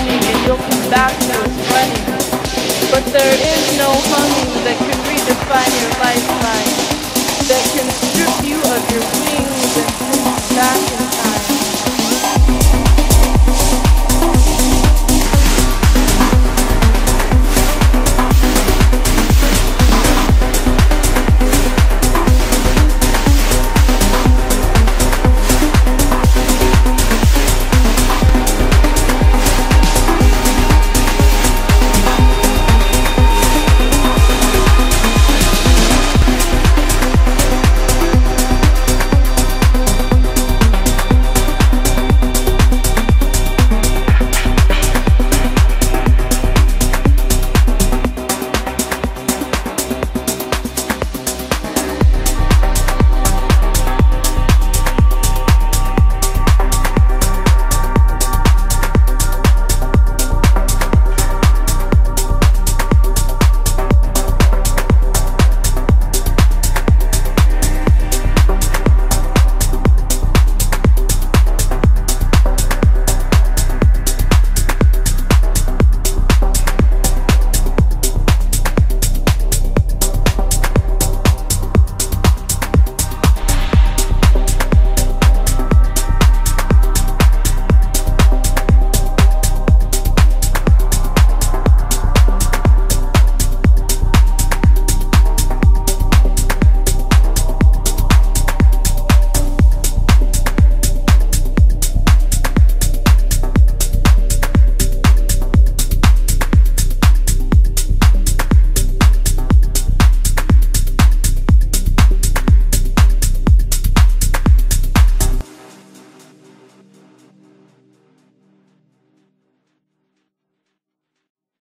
you'll come back to us running. But there is no humming that can redefine your lifeline, that can strip you of your wings and send you back